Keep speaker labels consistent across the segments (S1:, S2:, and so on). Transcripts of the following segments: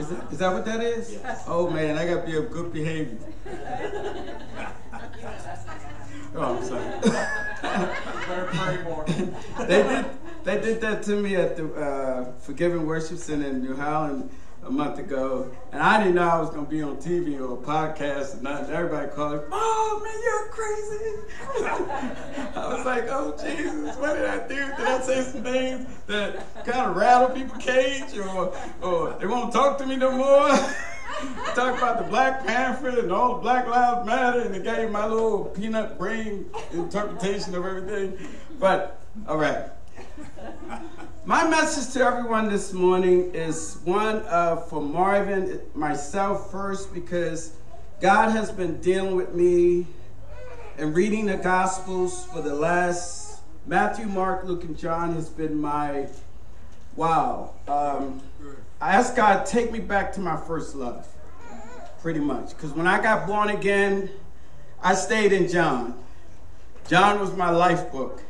S1: Is that, is that what that is? Yes. Oh man, I gotta be of good behavior. oh, I'm sorry. they did they did that to me at the uh, Forgiving Worship Center in New Holland a month ago, and I didn't know I was going to be on TV or a podcast, and not, everybody called, "Oh man, you're crazy!" I was like, "Oh Jesus, what did I do? Did I say some things that kind of rattle people's cage, or or they won't talk to me no more?" Talk about the Black Panther and all the Black Lives Matter, and they gave my little peanut brain interpretation of everything. But all right. My message to everyone this morning is one of for Marvin, myself first, because God has been dealing with me and reading the Gospels for the last Matthew, Mark, Luke, and John has been my wow. Um, I asked God take me back to my first love, pretty much, because when I got born again, I stayed in John. John was my life book.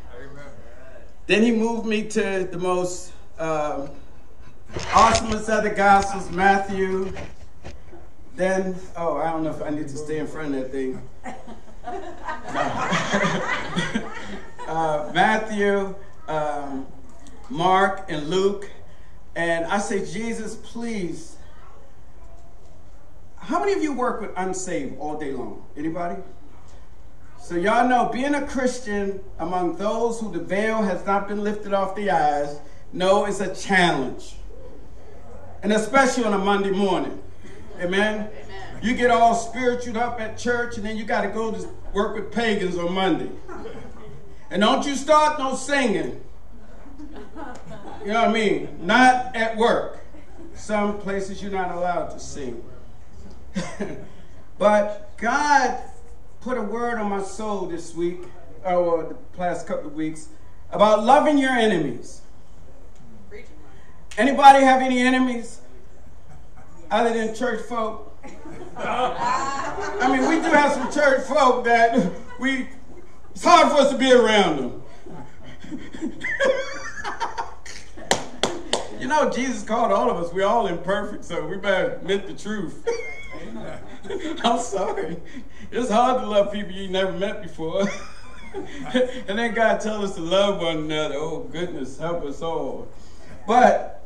S1: Then he moved me to the most um, awesomest of the Gospels, Matthew. Then, oh, I don't know if I need to stay in front of that thing. uh, Matthew, um, Mark, and Luke. And I say, Jesus, please. How many of you work with unsaved all day long? Anybody? So y'all know, being a Christian among those who the veil has not been lifted off the eyes, no, it's a challenge. And especially on a Monday morning. Amen? Amen. You get all spiritual up at church and then you got to go to work with pagans on Monday. And don't you start no singing. You know what I mean? Not at work. Some places you're not allowed to sing. but God put a word on my soul this week, or the past couple of weeks, about loving your enemies. Anybody have any enemies other than church folk? I mean, we do have some church folk that we, it's hard for us to be around them. you know, Jesus called all of us, we're all imperfect, so we better admit the truth. I'm sorry. It's hard to love people you never met before. and then God tells us to love one another. Oh, goodness, help us all. But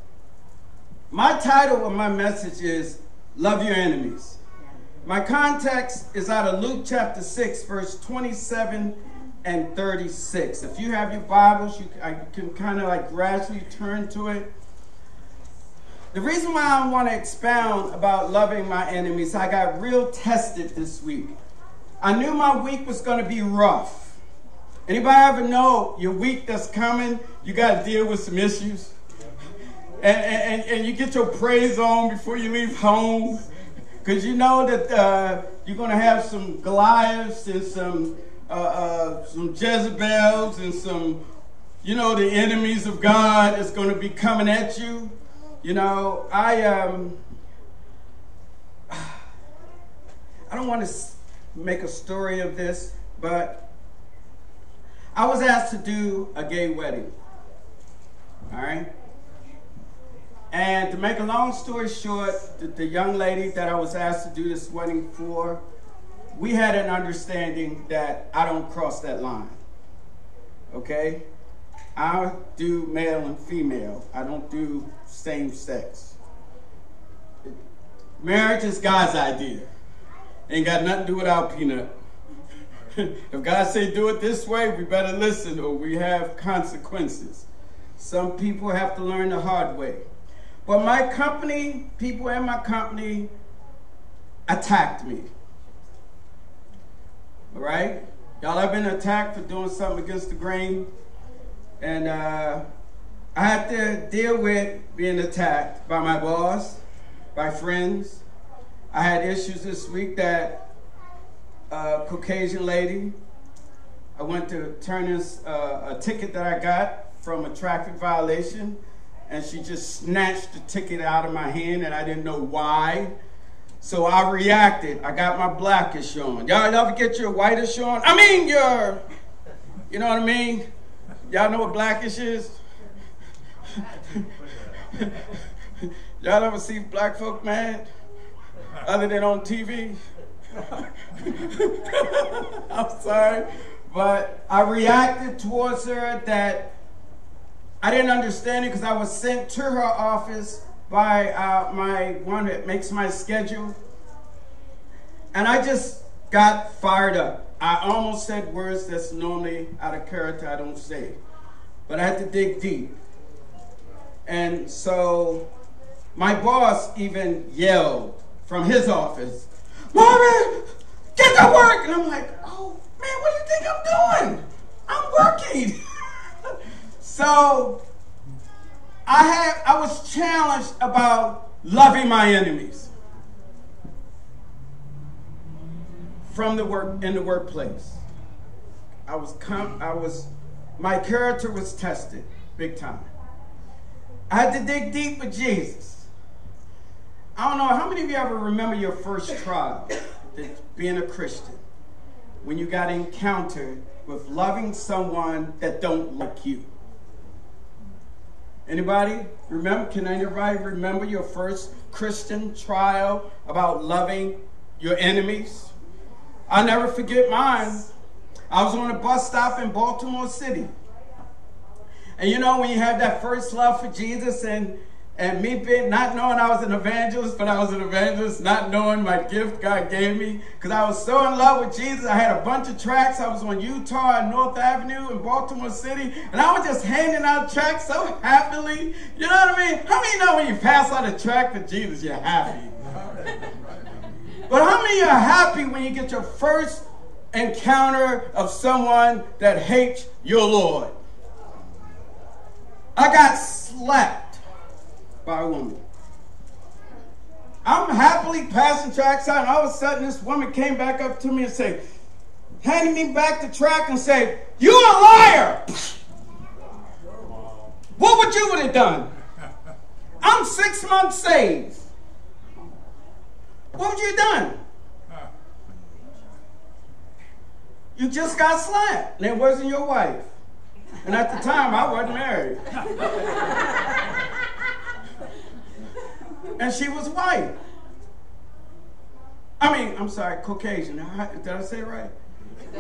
S1: my title of my message is Love Your Enemies. My context is out of Luke chapter 6, verse 27 and 36. If you have your Bibles, you I can kind of like gradually turn to it. The reason why I want to expound about loving my enemies, I got real tested this week. I knew my week was going to be rough. Anybody ever know your week that's coming, you got to deal with some issues? And, and, and you get your praise on before you leave home because you know that uh, you're going to have some Goliaths and some, uh, uh, some Jezebels and some, you know, the enemies of God is going to be coming at you. You know, I um, I don't want to make a story of this, but I was asked to do a gay wedding. All right? And to make a long story short, the, the, young lady that I was asked to do this wedding for, we had an understanding that I don't cross that line. Okay? I do male and female. I don't do same sex. Marriage is God's idea. Ain't got nothing to do with our peanut. if God say do it this way, we better listen or we have consequences. Some people have to learn the hard way. But my company, people in my company, attacked me. All right? Y'all have been attacked for doing something against the grain. And uh, I had to deal with being attacked by my boss, by friends, I had issues this week that uh, Caucasian lady, I went to turn in uh, a ticket that I got from a traffic violation, and she just snatched the ticket out of my hand, and I didn't know why. So I reacted. I got my blackish on. Y'all ever get your whitish on? I mean your, you know what I mean? Y'all know what blackish is? Y'all ever see black folk mad? Other than on TV? I'm sorry. But I reacted towards her that I didn't understand it because I was sent to her office by uh, my one that makes my schedule. And I just got fired up. I almost said words that's normally out of character I don't say. But I had to dig deep. And so my boss even yelled from his office, Marvin, get to work! And I'm like, oh man, what do you think I'm doing? I'm working. so I had I was challenged about loving my enemies from the work in the workplace. I was com- I was my character was tested big time. I had to dig deep with Jesus. I don't know how many of you ever remember your first trial, being a Christian, when you got encountered with loving someone that don't like you. Anybody remember? Can anybody remember your first Christian trial about loving your enemies? I'll never forget mine. I was on a bus stop in Baltimore City. And you know, when you have that first love for Jesus and and me being, not knowing I was an evangelist, but I was an evangelist, not knowing my gift God gave me, because I was so in love with Jesus. I had a bunch of tracks. I was on Eutaw and North Avenue in Baltimore City, and I was just handing out tracks so happily. You know what I mean? How many know when you pass out a track for Jesus, you're happy? but how many are happy when you get your first encounter of someone that hates your Lord? I got slapped by a woman. I'm happily passing tracks out, and all of a sudden this woman came back up to me and said, handing me back the track and say, You a liar! What would you would have done? I'm six months saved. What would you have done? You just got slapped, and it wasn't your wife. And at the time, I wasn't married. and she was white. I mean, I'm sorry, Caucasian. Did I say right?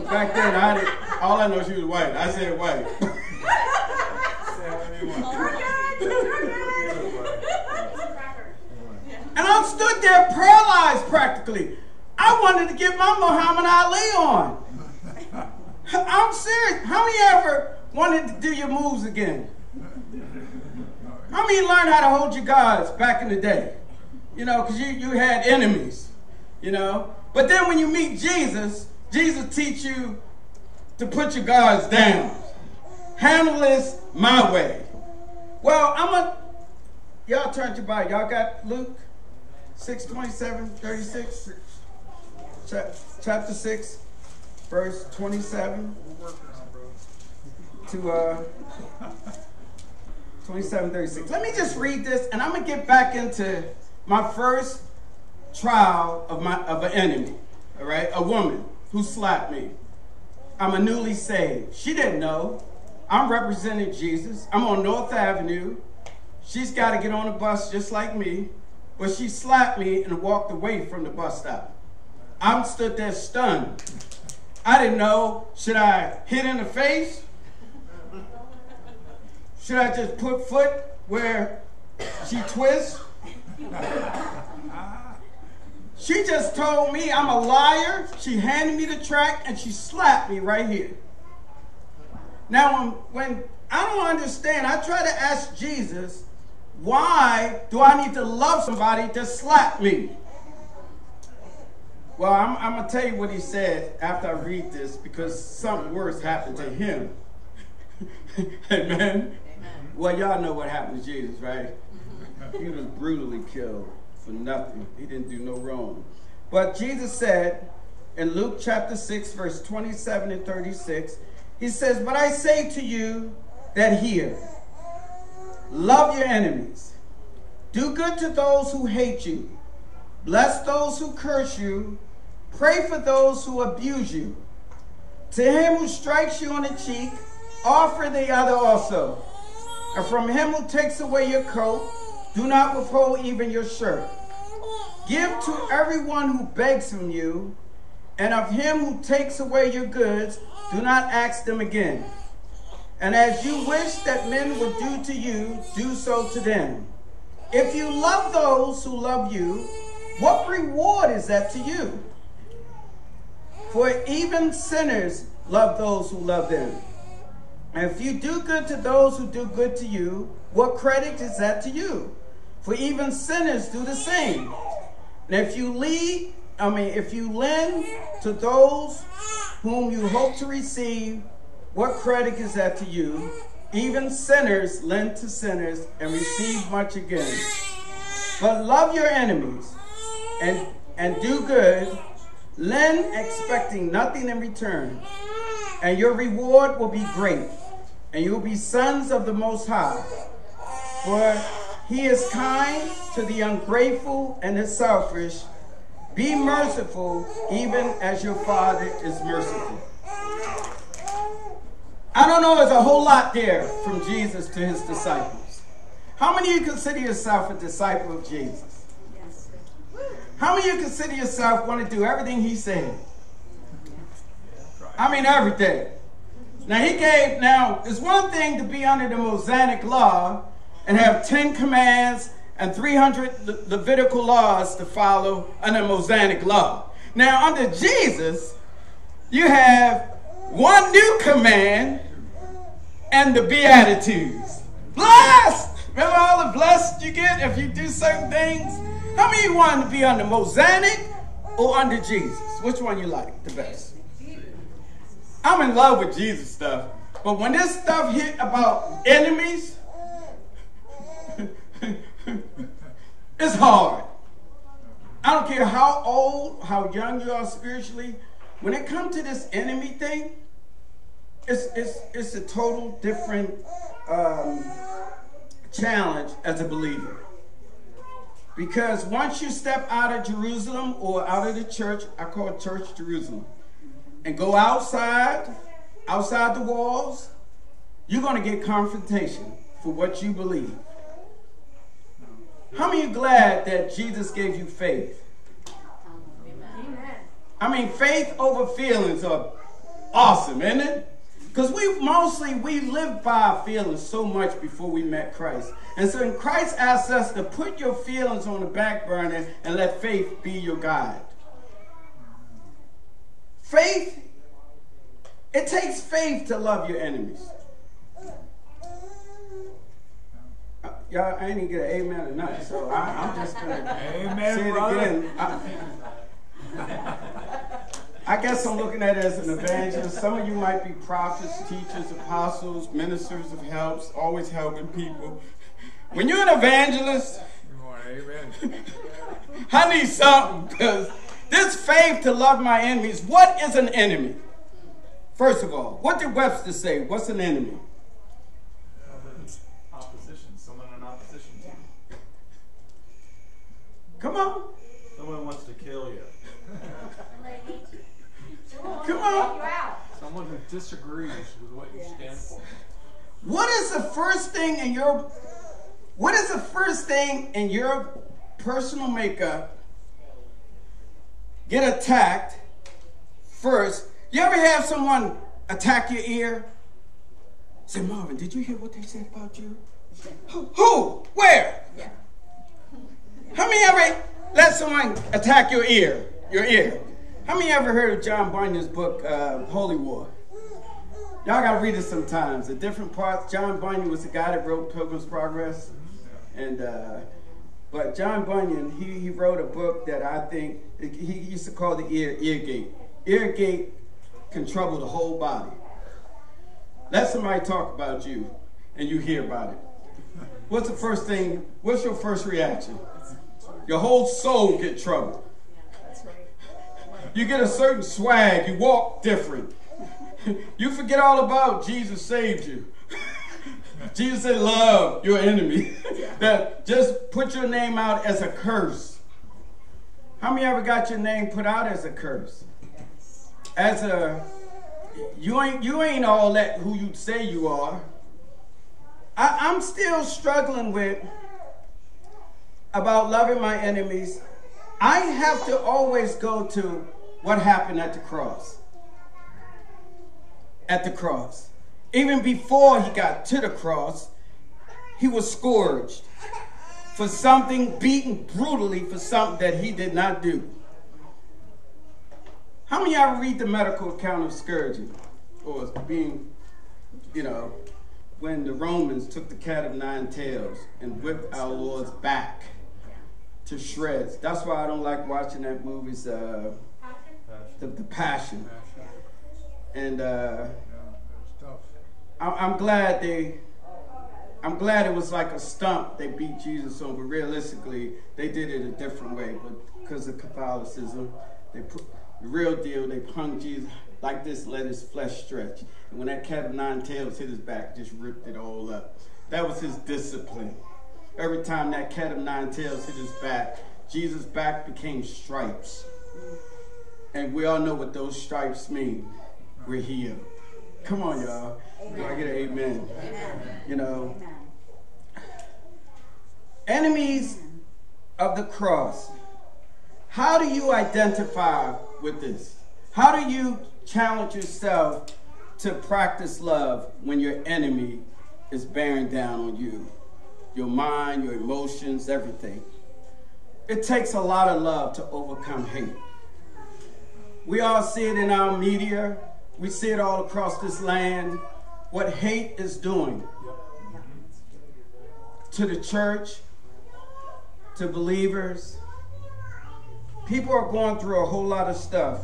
S1: Back then, I did, all I know she was white. I said white. and I stood there paralyzed practically. I wanted to get my Muhammad Ali on. I'm serious. How many ever wanted to do your moves again? How many learned how to hold your guards back in the day? You know, because you, you had enemies, you know. But then when you meet Jesus, Jesus teach you to put your guards down. Handle this my way. Well, I'm a, y'all turn your Bible. Y'all got Luke 6, 27, 36? Chapter 6, verse 27 to uh, 2736. Let me just read this, and I'm going to get back into my first trial of, my, of an enemy, all right? A woman who slapped me. I'm a newly saved. She didn't know. I'm representing Jesus. I'm on North Avenue. She's got to get on a bus just like me, but she slapped me and walked away from the bus stop. I'm stood there stunned. I didn't know, should I hit in the face should I just put foot where she twists? she just told me I'm a liar. She handed me the track and she slapped me right here. Now, when, when I don't understand, I try to ask Jesus, why do I need to love somebody to slap me? Well, I'm, I'm going to tell you what he said after I read this because something worse happened to him. Amen. Well, y'all know what happened to Jesus, right? he was brutally killed for nothing. He didn't do no wrong. But Jesus said in Luke chapter 6, verse 27 and 36, he says, But I say to you that hear, love your enemies, do good to those who hate you, bless those who curse you, pray for those who abuse you. To him who strikes you on the cheek, offer the other also. And from him who takes away your coat, Do not withhold even your shirt. Give to everyone who begs from you, and of him who takes away your goods, do not ask them again. And as you wish that men would do to you, do so to them. If you love those who love you, what reward is that to you? For even sinners love those who love them. And if you do good to those who do good to you, what credit is that to you? For even sinners do the same. And if you lead, I mean, if you lend to those whom you hope to receive, what credit is that to you? Even sinners lend to sinners and receive much again. But love your enemies and, and do good, lend expecting nothing in return, and your reward will be great, and you will be sons of the Most High. For he is kind to the ungrateful and the selfish. Be merciful, even as your Father is merciful. I don't know, there's a whole lot there from Jesus to his disciples. How many of you consider yourself a disciple of Jesus? How many of you consider yourself want to do everything he said? I mean everything. Now he gave, now it's one thing to be under the Mosaic law and have 10 commands and 300 Levitical laws to follow under Mosaic law. Now under Jesus, you have one new command and the Beatitudes. Blessed! Remember all the blessed you get if you do certain things? How many you want to be under Mosaic or under Jesus? Which one you like the best? I'm in love with Jesus stuff. But when this stuff hit about enemies, it's hard. I don't care how old, how young you are spiritually. When it comes to this enemy thing, it's, it's, it's a total different um, challenge as a believer. Because once you step out of Jerusalem or out of the church, I call Church Jerusalem, and go outside, outside the walls, you're going to get confrontation for what you believe. How many are glad that Jesus gave you faith? Amen. I mean, faith over feelings are awesome, isn't it? Because we mostly, we live by our feelings so much before we met Christ. And so Christ asks us to put your feelings on the back burner and let faith be your guide. Faith, it takes faith to love your enemies. Uh, y'all, I ain't even get an amen or nothing, so I, am just going to say it brother. again. I, I guess I'm looking at it as an evangelist. Some of you might be prophets, teachers, apostles, ministers of helps, always helping people. When you're an evangelist, amen. I need something because this faith to love my enemies. What is an enemy? First of all, what did Webster say? What's an enemy?
S2: Opposition. Someone in opposition to you.
S1: Come on.
S2: Someone wants to kill you.
S1: Come on.
S2: Someone who disagrees with what you stand for.
S1: What is the first thing in your what is the first thing in your personal makeup get attacked first? You ever have someone attack your ear? Say, Marvin, did you hear what they said about you? Who? Who? Where? Yeah. How many ever let someone attack your ear? Your ear? How many ever heard of John Bunyan's book, uh, Holy War? Y'all gotta read it sometimes. The different parts. John Bunyan was the guy that wrote Pilgrim's Progress, and uh, but John Bunyan he, he wrote a book that I think he used to call the ear ear gate. Ear gate can trouble the whole body. Let somebody talk about you, and you hear about it. What's the first thing? What's your first reaction? Your whole soul get troubled. You get a certain swag. You walk different. you forget all about Jesus saved you. Jesus said, love your enemy. that just put your name out as a curse. How many ever got your name put out as a curse? As a you ain't you ain't all that who you say you are. I, I'm still struggling with about loving my enemies, I have to always go to what happened at the cross. At the cross. Even before he got to the cross, he was scourged for something, beaten brutally for something that he did not do. How many of y'all read the medical account of scourging? Or being, you know, when the Romans took the cat of nine tails and whipped our Lord's back to shreds. That's why I don't like watching that movie's uh, the, the Passion. And uh, I'm glad they I'm glad it was like a stump they beat Jesus but realistically, they did it a different way. But because of Catholicism, they put the real deal, they hung Jesus like this, let his flesh stretch. And when that cat of nine tails hit his back, just ripped it all up. That was his discipline. Every time that cat of nine tails hit his back, Jesus' back became stripes. And we all know what those stripes mean. We're healed. Come on, y'all. Do I get an amen? amen. You know, enemies of the cross. How do you identify with this? How do you challenge yourself to practice love when your enemy is bearing down on you? Your mind, your emotions, everything. It takes a lot of love to overcome hate. We all see it in our media. We see it all across this land. What hate is doing to the church, to believers. People are going through a whole lot of stuff.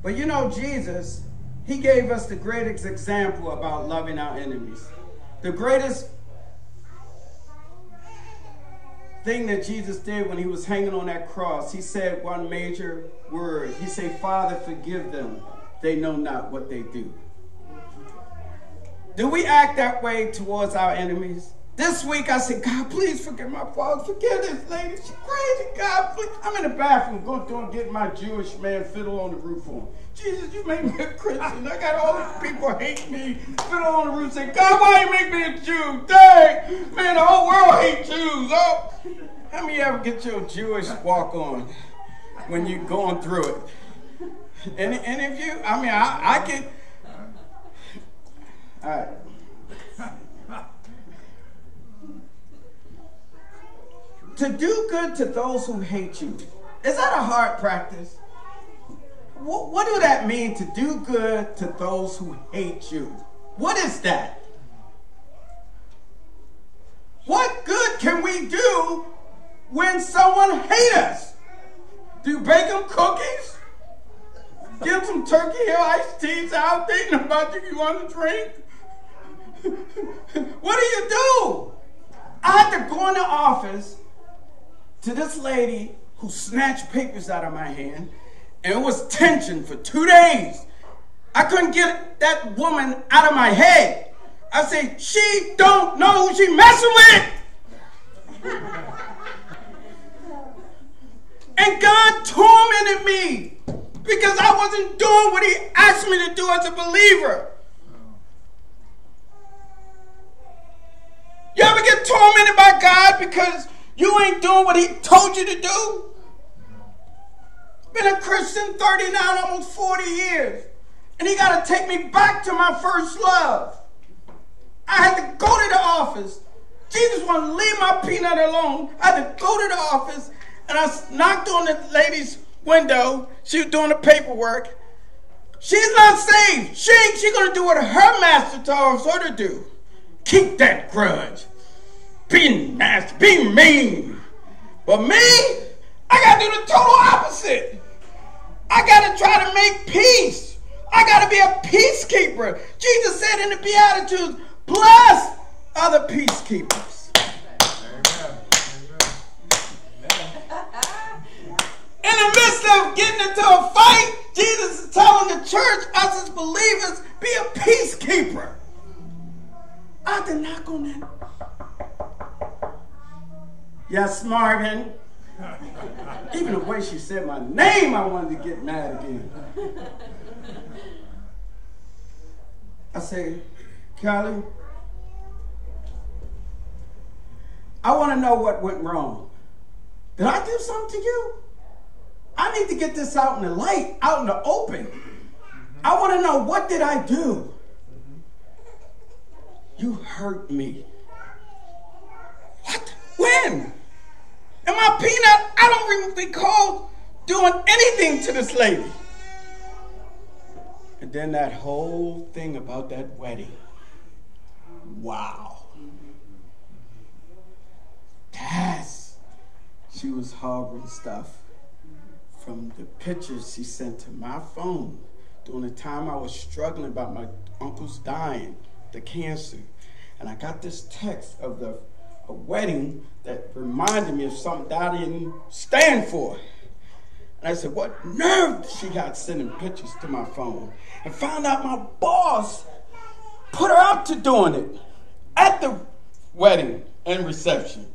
S1: But you know, Jesus, he gave us the greatest example about loving our enemies. The greatest thing that Jesus did when he was hanging on that cross, he said one major word. He said, Father, forgive them. They know not what they do. Do we act that way towards our enemies? This week I said, God, please forgive my fault. Forgive this lady. She's crazy. God, please. I'm in the bathroom going through and getting my Jewish man fiddle on the roof for on. Jesus, you made me a Christian. I got all these people hate me. Fiddle on the roof say, God, why you make me a Jew? Dang. Man, the whole world hates Jews. Oh. How many ever get your Jewish walk on when you're going through it? Any, any of you? I mean, I, I can. All right. to do good to those who hate you. Is that a hard practice? What, what do that mean to do good to those who hate you? What is that? What good can we do when someone hates us? Do you bake them cookies? Give some turkey hill iced teas out thinking about you, you want to drink? what do you do? I had to go in the office to this lady who snatched papers out of my hand, and it was tension for two days. I couldn't get that woman out of my head. I said, she don't know who she messing with. and God tormented me because I wasn't doing what he asked me to do as a believer. You ever get tormented by God because you ain't doing what he told you to do. Been a Christian 39, almost 40 years. And he got to take me back to my first love. I had to go to the office. Jesus wanted to leave my peanut alone. I had to go to the office and I knocked on the lady's window. She was doing the paperwork. She's not saved. She ain't she gonna do what her master tells her to do. Keep that grudge be nasty, be mean. But me, I got to do the total opposite. I got to try to make peace. I got to be a peacekeeper. Jesus said in the Beatitudes, bless other peacekeepers. In the midst of getting into a fight, Jesus is telling the church, us as believers, be a peacekeeper. I did knock on that Yes, Marvin. Even the way she said my name, I wanted to get mad again. I say, Kelly, I want to know what went wrong. Did I do something to you? I need to get this out in the light, out in the open. I want to know what did I do? You hurt me. What? When? Am I peanut? I don't even recall doing anything to this lady. And then that whole thing about that wedding. Wow. That's, she was harboring stuff from the pictures she sent to my phone during the time I was struggling about my uncle's dying, the cancer. And I got this text of the a wedding that reminded me of something that I didn't stand for. And I said, What nerve she got sending pictures to my phone? And found out my boss put her up to doing it at the wedding and reception.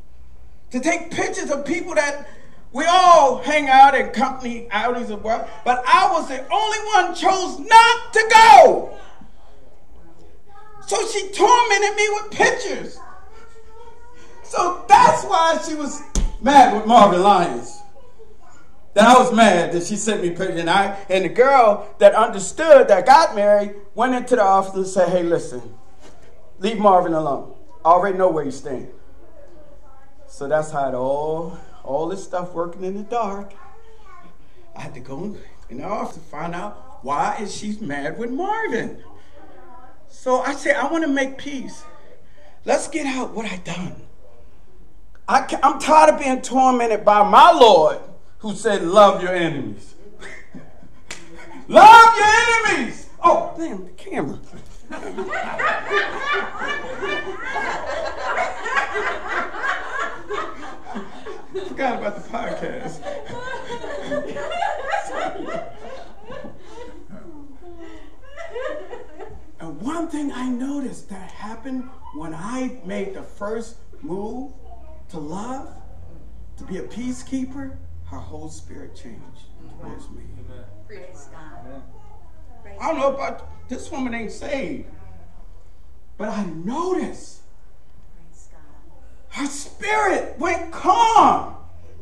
S1: To take pictures of people that we all hang out at company outings and work, but I was the only one chose not to go. So she tormented me with pictures. So that's why she was mad with Marvin Lyons. That I was mad that she sent me pictures. And I and the girl that understood that got married went into the office and said, Hey, listen, leave Marvin alone. I already know where you stand. So that's how it all all this stuff working in the dark. I had to go in the office to find out why is she mad with Marvin. So I say, I want to make peace. Let's get out what I done. I am tired of being tormented by my Lord who said, Love your enemies. Love your enemies. Oh, damn, the camera. Forgot about the podcast. and one thing I noticed that happened when I made the first move to love, to be a peacekeeper, her whole spirit changed towards me. Praise God. I don't know about this woman ain't saved, but I noticed her spirit went calm.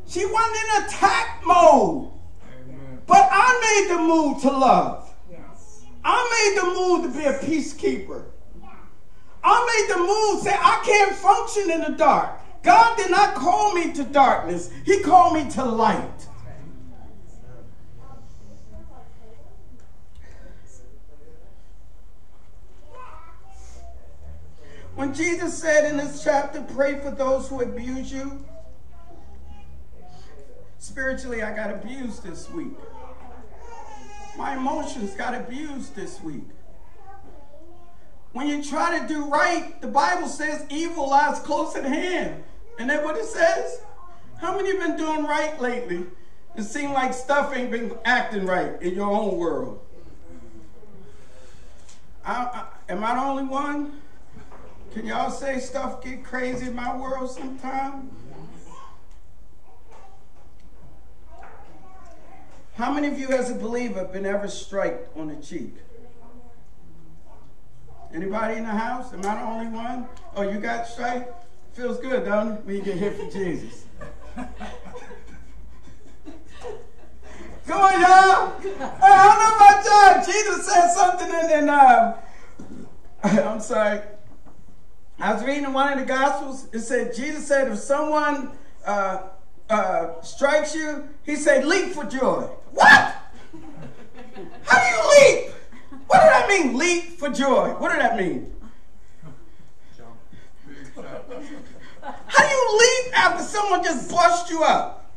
S1: She wasn't in attack mode. Amen. But I made the move to love. Made the move to be a peacekeeper. I made the move say I can't function in the dark. God did not call me to darkness. He called me to light. When Jesus said in this chapter, pray for those who abuse you, spiritually, I got abused this week. My emotions got abused this week. When you try to do right, the Bible says evil lies close at hand. And that what it says? How many been doing right lately? It seems like stuff ain't been acting right in your own world. I, I, am I the only one? Can y'all say stuff get crazy in my world sometime? How many of you as a believer have been ever striked on the cheek? Anybody in the house? Am I the only one? Oh, you got striked? Feels good, don't it? When you get hit for Jesus. Come on, y'all. Hey, I know about y'all. Jesus said something in, in um, I'm sorry. I was reading one of the Gospels. It said, Jesus said, if someone uh, uh, strikes you, he said, leap for joy. What? How do you leap? What did I mean, leap for joy? What did that mean? How do you leap after someone just bust you up?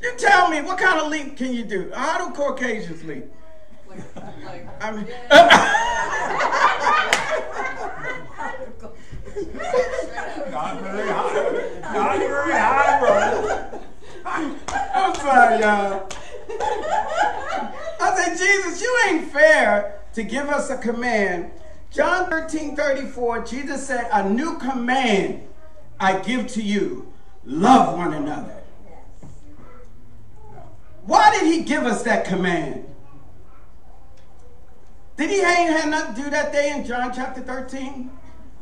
S1: You tell me, what kind of leap can you do? How do Caucasians leap? I mean, not very high. Not very high. Y'all. I said, Jesus, you ain't fair to give us a command John 13 34, Jesus said, A new command I give to you love one another. Why did he give us that command? Did he ain't had nothing to do that day in John chapter 13?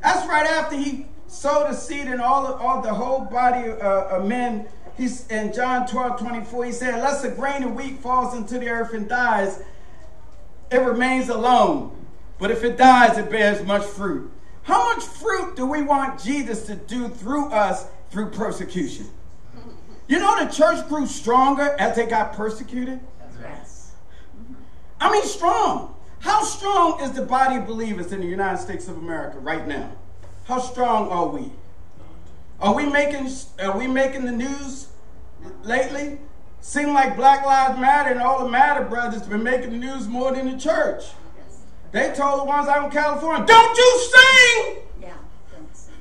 S1: That's right after he sowed a seed and all, all the whole body uh, of men. He's in John 12, 24, he said, unless a grain of wheat falls into the earth and dies, it remains alone. But if it dies, it bears much fruit. How much fruit do we want Jesus to do through us through persecution? You know, the church grew stronger as they got persecuted.
S3: Yes.
S1: I mean, strong. How strong is the body of believers in the United States of America right now? How strong are we? Are we making are we making the news lately? Seem like Black Lives Matter and all the Matter brothers been making the news more than the church. They told the ones out in California, "Don't you sing!
S3: Yeah. don't say.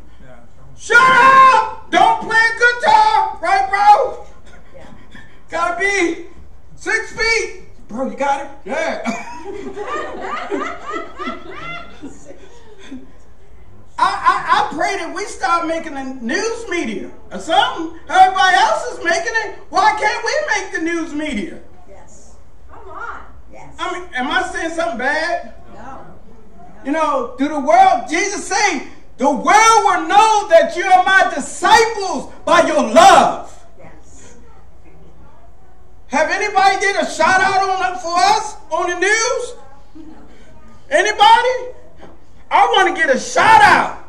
S1: Shut up! Don't play guitar, right, bro?
S3: Yeah.
S1: Gotta be six feet, bro. You got it? Yeah." I, I, I pray that we start making the news media or something. Everybody else is making it. Why can't we make the news media?
S3: Yes.
S4: Come on.
S3: Yes.
S1: I mean, am I saying something bad?
S3: no.
S1: You know, do the world, Jesus say, the world will know that you are my disciples by your love.
S3: Yes.
S1: Have anybody did a shout out on for us on the news? Anybody? I want to get a shout out.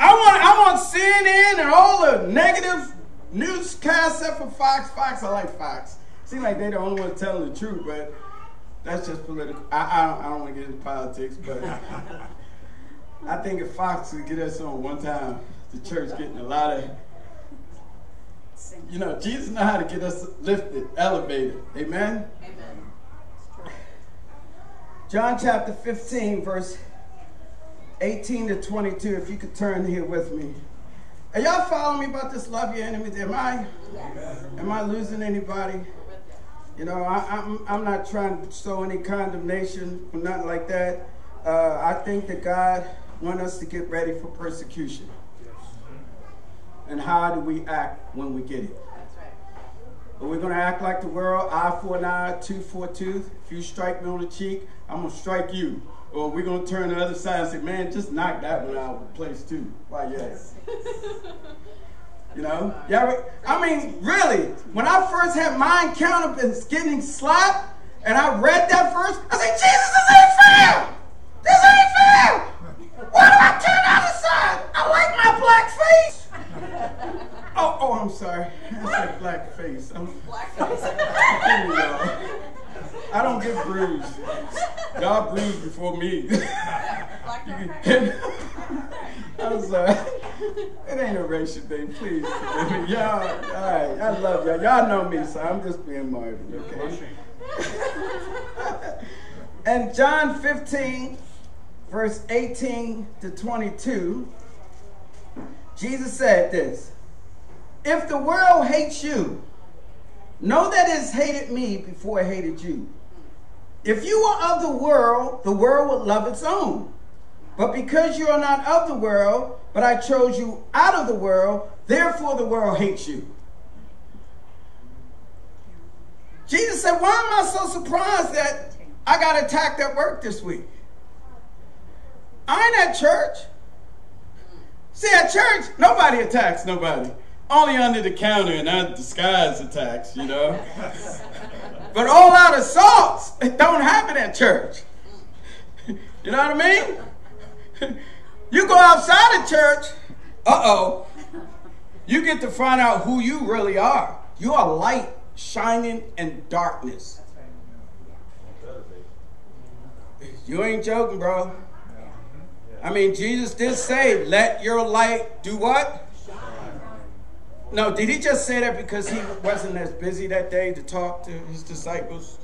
S1: I want I want CNN and all the negative newscasts except for Fox. Fox, I like Fox. Seems like they're the only ones telling the truth, but that's just political. I, I don't, I don't want to get into politics, but I think if Fox could get us on one time, the church getting a lot of you know, Jesus know how to get us lifted, elevated. Amen.
S4: Amen.
S1: John chapter 15, verse 18 to 22. If you could turn here with me. Are y'all following me about this love your enemies? Am I
S3: Yes.
S1: am I losing anybody? You know, I, I'm I'm not trying to sow any condemnation or nothing like that. Uh, I think that God wants us to get ready for persecution. And how do we act when we get it?
S4: That's right.
S1: Are we going to act like the world? Eye for an eye, tooth for a tooth. If you strike me on the cheek, I'm going to strike you. Or we're going to turn the other side and say, man, just knock that one out of the place too. Why, yes. You know? Yeah, I mean, really, when I first had my encounter with getting slapped, and I read that verse, I said, Jesus, this ain't fair! This ain't fair! Why do I turn the other side? I like my black face! Oh, oh, I'm sorry. I said black face. I'm, we go. I don't get bruised. Y'all bruised before me.
S4: Black don't hurt.
S1: I'm sorry. It ain't a racial thing, please. me. Y'all, all right, I love y'all. Y'all know me, so I'm just being Marvin, okay? And John 15, verse 18 to 22, Jesus said this If the world hates you, know that it's hated me before it hated you. If you were of the world, the world would love its own. But because you are not of the world, but I chose you out of the world, therefore the world hates you. Jesus said, Why am I so surprised that I got attacked at work this week? I ain't at church. See, at church, nobody attacks nobody. Only under the counter and not disguise attacks, you know. but all out assaults it don't happen at church. you know what I mean? you go outside of church, uh oh, you get to find out who you really are. You are light shining in darkness. You ain't joking, bro. I mean, Jesus did say, let your light do what? No, did he just say that because he wasn't as busy that day to talk to his disciples?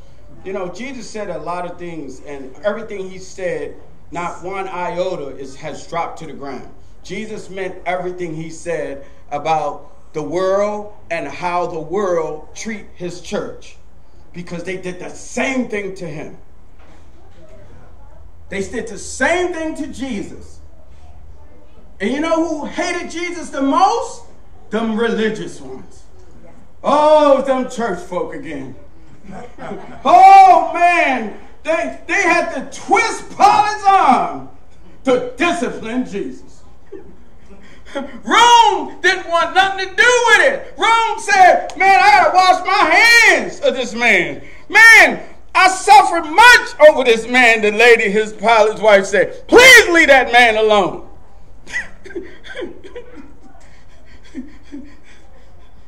S1: You know, Jesus said a lot of things, and everything he said, not one iota is, has dropped to the ground. Jesus meant everything he said about the world and how the world treat his church because they did the same thing to him. They did the same thing to Jesus. And you know who hated Jesus the most? Them religious ones. Oh, them church folk again. oh man, they they had to twist Pilate's arm to discipline Jesus. Rome didn't want nothing to do with it. Rome said, Man, I gotta wash my hands of this man. Man, I suffered much over this man, the lady, his Pilate's wife said. Please leave that man alone.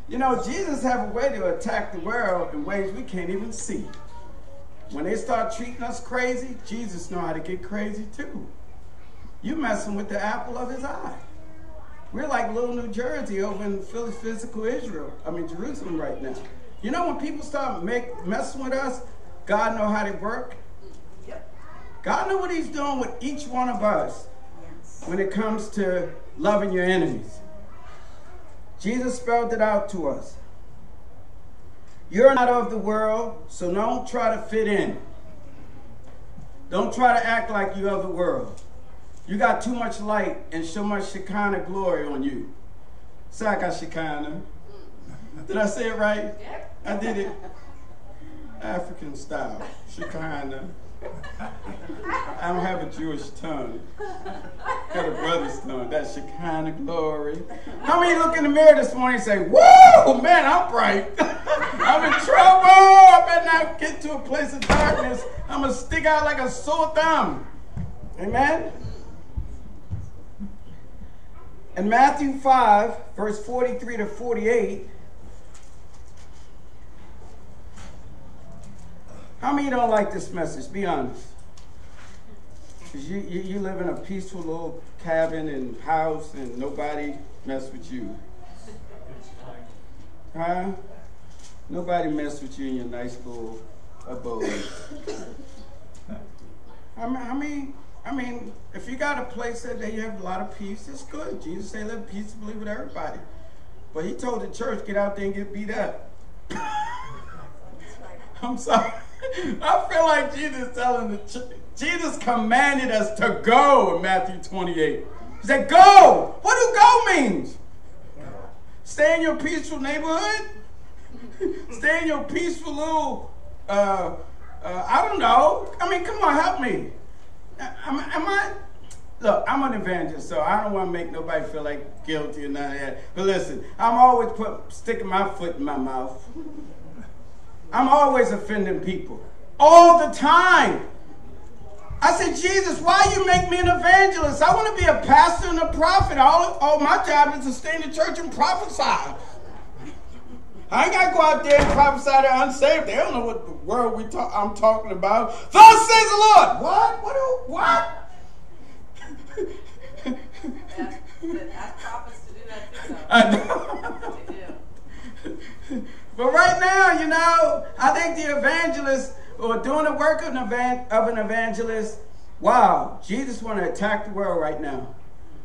S1: You know, Jesus have a way to attack the world in ways we can't even see. When they start treating us crazy, Jesus know how to get crazy too. You messing with the apple of his eye. We're like little New Jersey over in physical Israel. I mean Jerusalem right now. You know when people start make messing with us, God know how they work. God know what He's doing with each one of us when it comes to loving your enemies. Jesus spelled it out to us. You're not of the world, so don't try to fit in. Don't try to act like you're of the world. You got too much light and so much Shekinah glory on you. Say I got Shekinah. Mm. Did I say it right?
S4: Yep.
S1: I did it. African style. Shekinah. I don't have a Jewish tongue. Got a brother's tongue. That's Shekinah glory. How many look in the mirror this morning and say, Whoa, man, I'm bright. I'm in trouble. I better not get to a place of darkness. I'm going to stick out like a sore thumb. Amen? In Matthew 5, verse 43 to 48, how many don't like this message? Be honest. you, you, you live in a peaceful little cabin and house and nobody mess with you. Huh? Nobody mess with you in your nice little abode. I mean, I mean, I mean, if you got a place that you have a lot of peace, it's good. Jesus said live peaceably with everybody. But he told the church, get out there and get beat up. I'm sorry. I feel like Jesus telling the church. Jesus commanded us to go in Matthew 28. He said, go. What do go means? Stay in your peaceful neighborhood? Stay in your peaceful little, uh, uh, I don't know. I mean, come on, help me. Am, am I? Look, I'm an evangelist, so I don't want to make nobody feel like guilty or none of that. But listen, I'm always put, sticking my foot in my mouth. I'm always offending people. All the time. I said, Jesus, why you make me an evangelist? I want to be a pastor and a prophet. All, all my job is to stay in the church and prophesy. I ain't got to go out there and prophesy to unsaved. They don't know what the world we talk, I'm talking about. Thus says the Lord. What? What? do- What?
S4: Ask prophets to do that too.
S1: I know. But right now, you know, I think the evangelist or doing the work of an, evan- of an evangelist, wow, Jesus want to attack the world right now.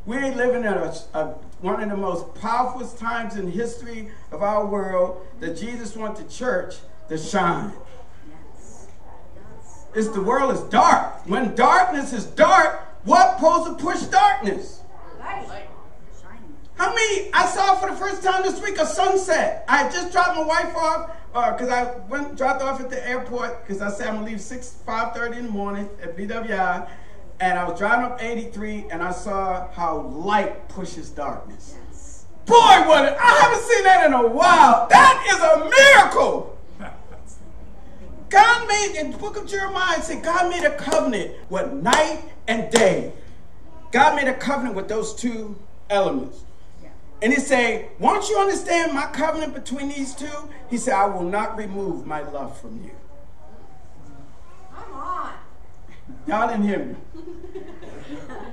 S1: We ain't living in a, a, one of the most powerful times in history of our world that Jesus want the church to shine. It's the world is dark. When darkness is dark, what pulls to push darkness?
S4: Light.
S1: How many? I saw for the first time this week a sunset. I had just dropped my wife off uh, because I went dropped off at the airport because I said I'm gonna leave six five thirty in the morning at BWI, and I was driving up 83 and I saw how light pushes darkness. Boy, what it, I haven't seen that in a while. That is a miracle. God made in the book of Jeremiah said God made a covenant with night and day. God made a covenant with those two elements. And he said, Once you understand my covenant between these two, he said, I will not remove my love from you.
S4: Come on.
S1: Y'all didn't hear me.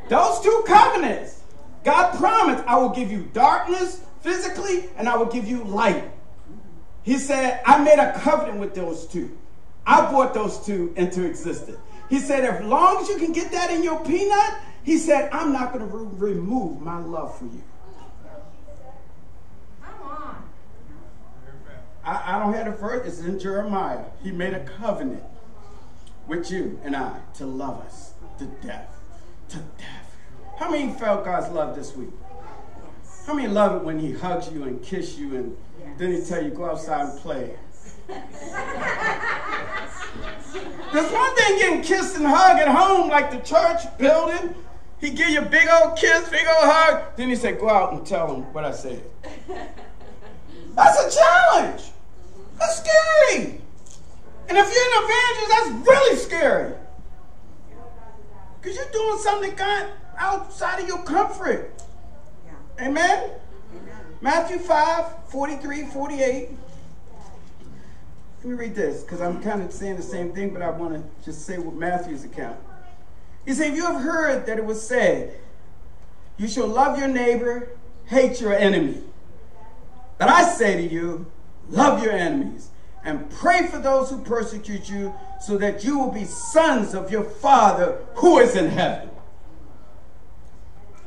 S1: Those two covenants, God promised, I will give you darkness physically and I will give you light. He said, I made a covenant with those two. I brought those two into existence. He said, as long as you can get that in your peanut, he said, I'm not going to re- remove my love for you.
S4: Come on.
S1: I, I don't have the verse. It's in Jeremiah. He made a covenant with you and I to love us to death. To death. How many felt God's love this week? How many love it when He hugs you and kiss you and then He tell you go outside and play? There's one thing getting kissed and hugged at home, like the church building, He give you a big old kiss, big old hug. Then he said, go out and tell them what I said. That's a challenge. That's scary. And if you're an evangelist, that's really scary. Because you're doing something God outside of your comfort.
S3: Yeah.
S1: Amen?
S3: Amen.
S1: Matthew 5, 43, 48. Let me read this because I'm kind of saying the same thing, but I want to just say what Matthew's account. He said, You have heard that it was said, You shall love your neighbor, hate your enemy. But I say to you, love your enemies and pray for those who persecute you, so that you will be sons of your Father who is in heaven.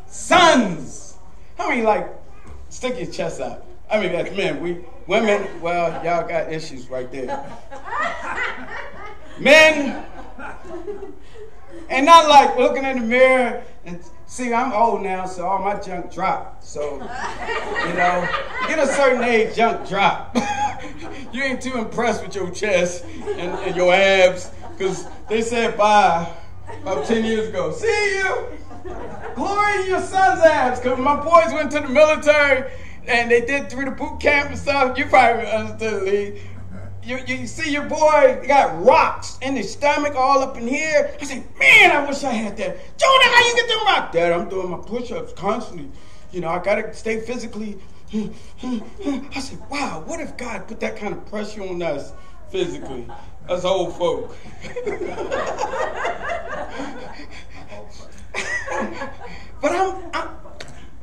S1: Sons! How many like stick your chest out? I mean, that's men. We women, well, y'all got issues right there. Men, and not like looking in the mirror and see, I'm old now, so all my junk dropped. So, you know, get a certain age, junk drop. you ain't too impressed with your chest and, and your abs, because they said bye about 10 years ago. See you! Glory in your son's abs, because my boys went to the military and they did through the boot camp and stuff. You probably understood, Lee. You, you see your boy got rocks in his stomach all up in here. I said, man, I wish I had that. Jonah, how you get them rocks? Dad, I'm doing my push-ups constantly. You know, I gotta stay physically. I said, wow, what if God put that kind of pressure on us physically, us old folk? but I'm, I'm,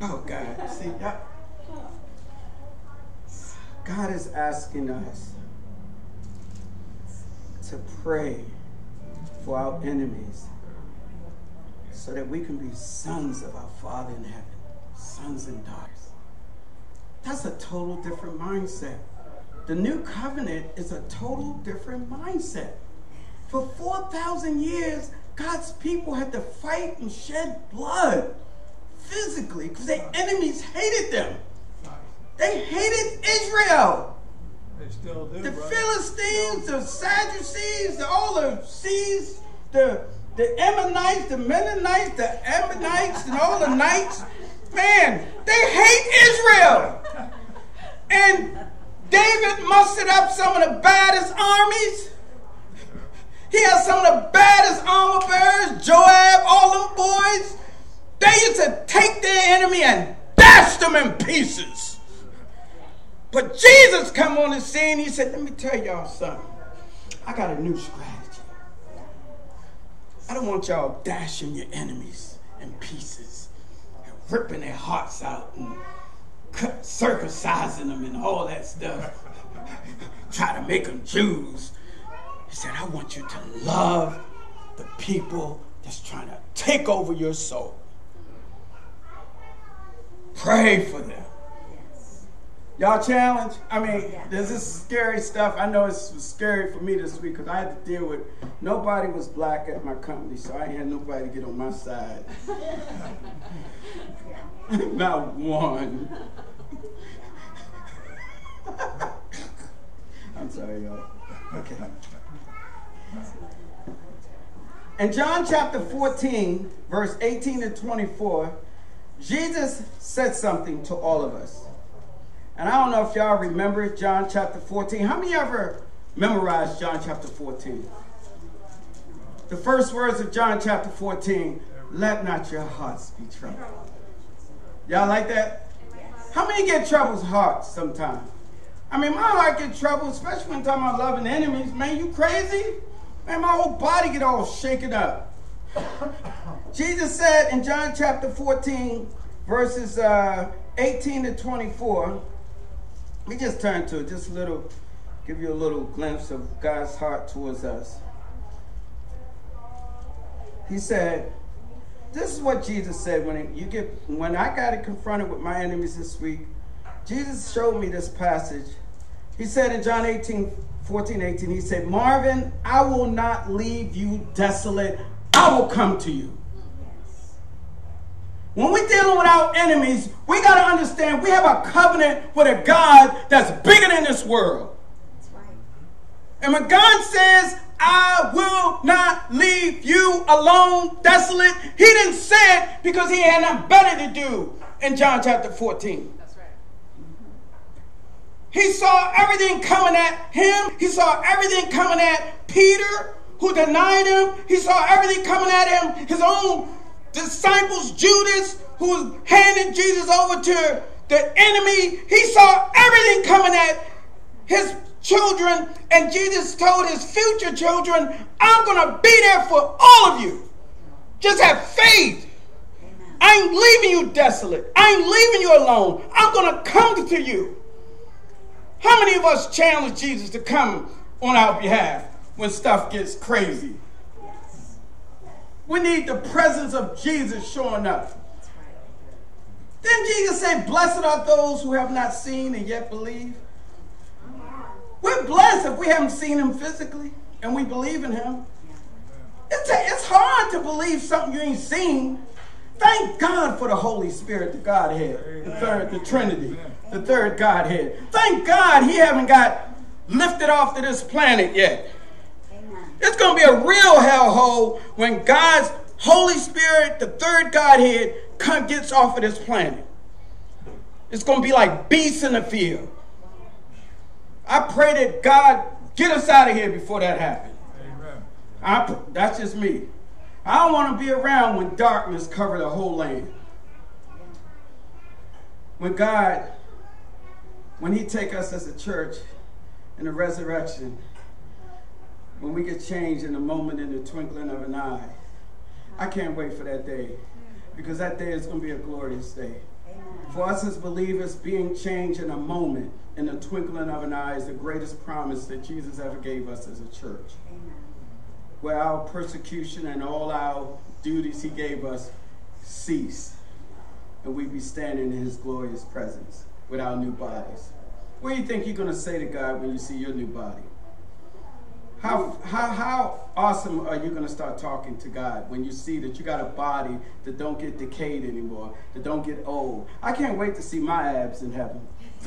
S1: oh God, see, God is asking us to pray for our enemies so that we can be sons of our Father in heaven, sons and daughters. That's a total different mindset. The new covenant is a total different mindset. For 4,000 years, God's people had to fight and shed blood physically because their enemies hated them. They hated Israel.
S2: They still do,
S1: The
S2: brother.
S1: Philistines, the Sadducees, the, all the seas, the the Ammonites, the Mennonites, the Ammonites, and all the knights, man, they hate Israel. And David mustered up some of the baddest armies. He had some of the baddest armor bearers, Joab, all them boys. They used to take their enemy and dash them in pieces. But Jesus come on the scene. He said, "Let me tell y'all something. I got a new strategy. I don't want y'all dashing your enemies in pieces and ripping their hearts out and circumcising them and all that stuff. Try to make them Jews. He said, I want you to love the people that's trying to take over your soul. Pray for them. Y'all challenge? I mean, this is scary stuff. I know it's scary for me this week because I had to deal with nobody was black at my company, so I had nobody to get on my side. Not one. I'm sorry, y'all. Okay. In John chapter 14, verse 18 to 24, Jesus said something to all of us. And I don't know if y'all remember John chapter 14. How many ever memorized John chapter 14? The first words of John chapter 14 let not your hearts be troubled. Y'all like that? How many get troubled hearts sometimes? I mean, my heart get troubled, especially when talking about loving enemies. Man, you crazy? Man, my whole body get all shaken up. Jesus said in John chapter 14, verses uh, 18 to 24, we just turn to it, just a little, give you a little glimpse of God's heart towards us. He said, this is what Jesus said when you get when I got confronted with my enemies this week. Jesus showed me this passage. He said in John 18, 14, 18, he said, Marvin, I will not leave you desolate. I will come to you. When we're dealing with our enemies, we got to understand we have a covenant with a God that's bigger than this world.
S3: That's right.
S1: And when God says, I will not leave you alone, desolate. He didn't say it because he had nothing better to do in John chapter 14.
S4: That's right.
S1: He saw everything coming at him. He saw everything coming at Peter, who denied him. He saw everything coming at him. His own disciples, Judas, who was handing Jesus over to the enemy. He saw everything coming at his children. And Jesus told his future children, I'm going to be there for all of you. Just have faith. I ain't leaving you desolate. I ain't leaving you alone. I'm going to come to you. How many of us challenge Jesus to come on our behalf when stuff gets crazy? We need the presence of Jesus showing up. Didn't Jesus say, Blessed are those who have not seen and yet believe? We're blessed if we haven't seen him physically and we believe in him. It's, a, it's hard to believe something you ain't seen. Thank God for the Holy Spirit, the Godhead, the third, the Trinity, the third Godhead. Thank God he haven't got lifted off to this planet yet. It's going to be a real hellhole when God's Holy Spirit, the third Godhead, gets off of this planet. It's going to be like beasts in the field. I pray that God get us out of here before that happens. I, that's just me. I don't want to be around when darkness cover the whole land. When God, when He take us as a church in the resurrection, when we get changed in a moment in the twinkling of an eye, I can't wait for that day because that day is going to be a glorious day. For us as believers, being changed in a moment, in the twinkling of an eye, is the greatest promise that Jesus ever gave us as a church. Where our persecution and all our duties he gave us cease, and we'd be standing in his glorious presence with our new bodies. What do you think you're going to say to God when you see your new body? How, how, how awesome are you going to start talking to God when you see that you got a body that don't get decayed anymore, that don't get old? I can't wait to see my abs in heaven.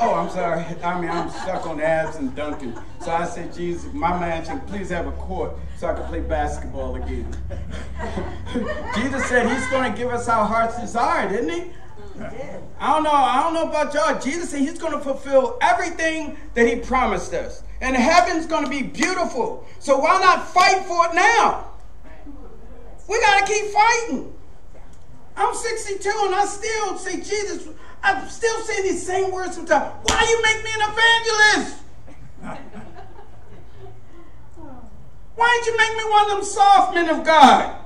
S1: oh, I'm sorry. I mean, I'm stuck on abs and dunking. So I said, Jesus, my mansion, please have a court so I can play basketball again. Jesus said he's going to give us our heart's desire, didn't he? I don't know. I don't know about y'all. Jesus said he's going to fulfill everything that he promised us. And heaven's going to be beautiful. So why not fight for it now? We got to keep fighting. I'm 62 and I still say, Jesus, I'm still saying these same words sometimes. Why you make me an evangelist? Why did you make me one of them soft men of God?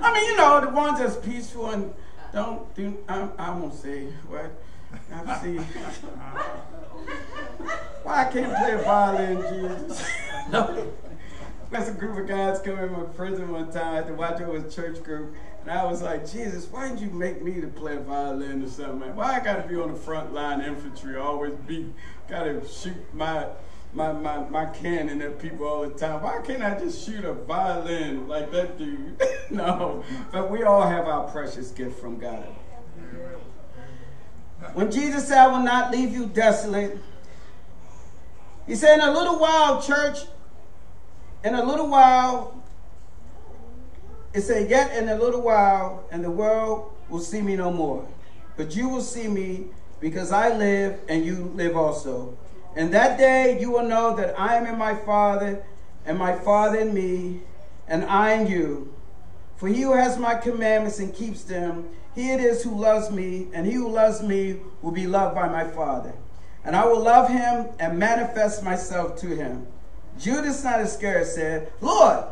S1: I mean, you know, the ones that's peaceful and don't do, I, I won't say what. I see. Why I can't play a violin, Jesus? no. There's a group of guys coming from prison one time. I had to watch over a church group. And I was like, Jesus, why didn't you make me to play a violin or something? Why I got to be on the front line infantry, always be, got to shoot my, my, my, my cannon at people all the time. Why can't I just shoot a violin like that dude? no, but we all have our precious gift from God. When Jesus said, I will not leave you desolate, he said, in a little while, church, in a little while, it said, yet in a little while, and the world will see me no more. But you will see me because I live and you live also. And that day you will know that I am in my Father, and my Father in me, and I in you. For he who has my commandments and keeps them, he it is who loves me, and he who loves me will be loved by my Father. And I will love him and manifest myself to him. Judas, not Iscariot, said, Lord,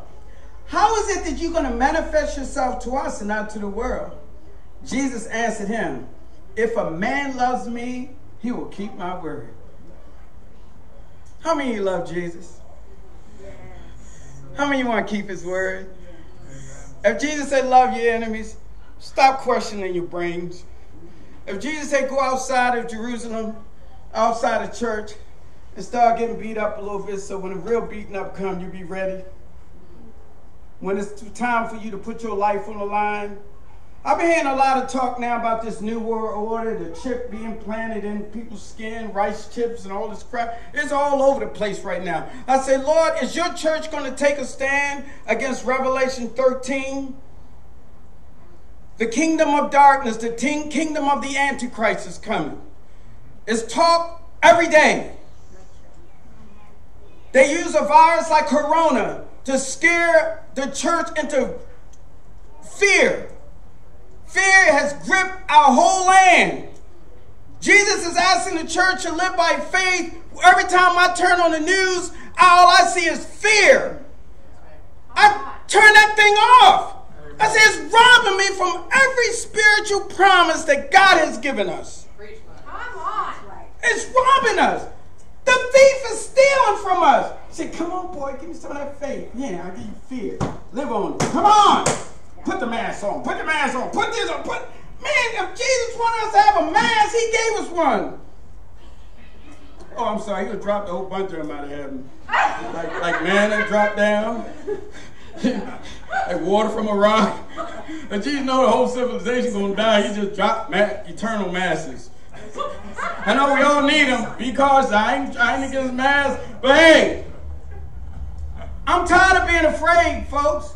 S1: how is it that you're going to manifest yourself to us and not to the world? Jesus answered him, If a man loves me, he will keep my word. How many of you love Jesus? How many want to keep his word? If Jesus said, Love your enemies, stop questioning your brains. If Jesus said, Go outside of Jerusalem, outside of church, and start getting beat up a little bit so when the real beating up comes, you be ready. When it's time for you to put your life on the line, I've been hearing a lot of talk now about this new world order, the chip being planted in people's skin, rice chips, and all this crap. It's all over the place right now. I say, Lord, is your church going to take a stand against Revelation 13? The kingdom of darkness, the kingdom of the Antichrist is coming. It's talk every day. They use a virus like corona to scare the church into fear. Has gripped our whole land. Jesus is asking the church to live by faith. Every time I turn on the news, all I see is fear. I turn that thing off. I say it's robbing me from every spiritual promise that God has given us.
S3: Come on.
S1: It's robbing us. The thief is stealing from us. Say, come on, boy, give me some of that faith. Yeah, I'll give you fear. Live on it. Come on. Put the mask on. Put the mask on. Put this on. Put man, if Jesus wanted us to have a mask, he gave us one. Oh, I'm sorry. He would drop the whole bunch of them out of heaven. Like, like manna dropped down. like water from a rock. And Jesus know the whole civilization gonna die. He just dropped ma- eternal masses. I know we all need them because I ain't trying to get his mask, but hey, I'm tired of being afraid, folks.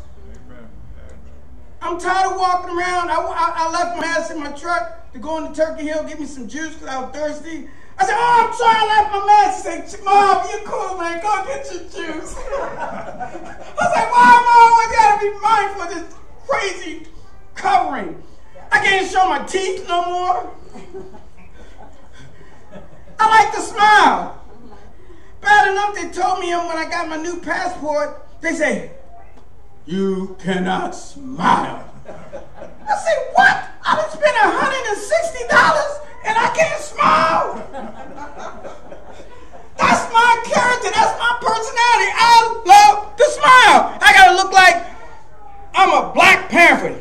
S1: I'm tired of walking around. I, I, I left my mask in my truck to go into Turkey Hill, get me some juice because I was thirsty. I said, Oh, I'm sorry, I left my mask. She said, Mom, you cool, man. Go get your juice. I was like, Why am I got to be mindful of this crazy covering? I can't show my teeth no more. I like to smile. Bad enough, they told me when I got my new passport, they say, You cannot smile. I say, What? I done spent $160 and I can't smile. That's my character. That's my personality. I love to smile. I gotta look like I'm a Black Panther.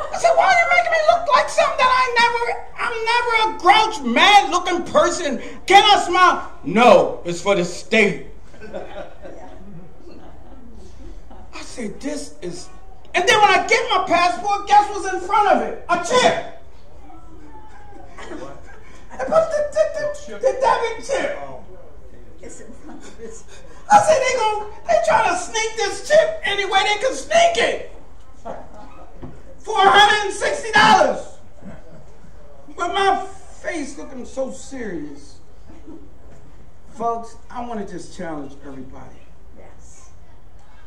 S1: I said, why are me look like something that I never, I'm never a grouch, mad looking person. Can I smile? No, it's for the state. I said, this is, and then when I get my passport, guess what's in front of it? A chip. I put the, the, the, the debit chip.
S3: It's in front of this.
S1: I said, they gon' they trying to sneak this chip any way they can sneak it. For $160. With my face looking so serious. Folks, I want to just challenge everybody.
S3: Yes.